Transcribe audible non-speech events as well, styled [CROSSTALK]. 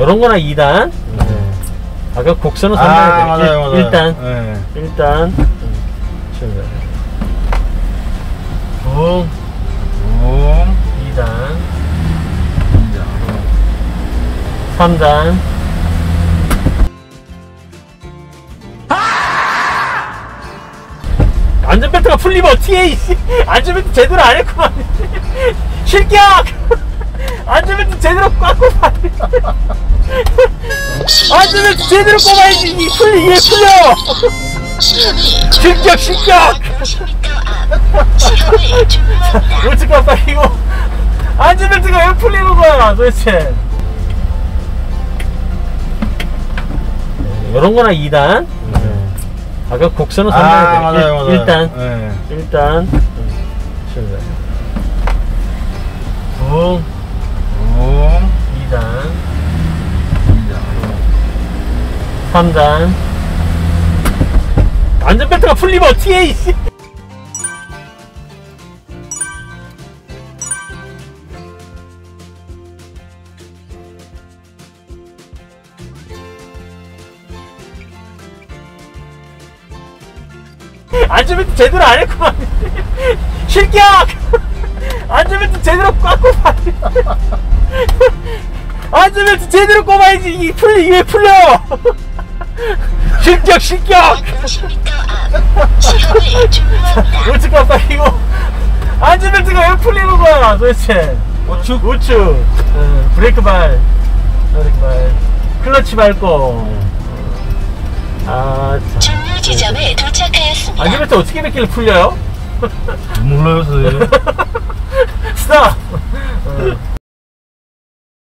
이런 거나 2단. 네. 아까 곡선은 아, 3단. 맞아요, 맞아요. 1단. 네. 일단. 붕 붕. 2단 3단 안전벨트가 풀리면 어떻게. 안전벨트 제대로 안 했구만 실격 [LAUGHS] 안전벨트 제대로 꽉 꼽아 안전벨트 제대로 꼽아야지. 이 풀리 이게 풀려. 실격 실격. 어떡하 빨리 이거. 안전벨트가 왜 풀리는 거야 도대체? 이런 거나 2단? 아까 곡선은 3단 아, 맞아요, 맞아요. 1단. 네. 일단. 출발 붕 붕. 2단 3단. 안전벨트가 풀리면 어떻게 해 이씨. 안전벨트 제대로 안 했구만 실격! [LAUGHS] 안전벨트 제대로 꽉 꼽아 [LAUGHS] 안전벨트 제대로 꼽아야지. 이 풀리 이게 풀려 [LAUGHS] 실격 실격 우측 빨리 이거 안전벨트가 왜 풀리는 거야 도대체 우측 우측 어, 브레이크 발 브레이크 발 클러치 밟고 아 참. 종료 지점에 도착하였습니다. 안전벨트 어떻게 몇 개를 풀려요? 몰라요, 선생님. [LAUGHS]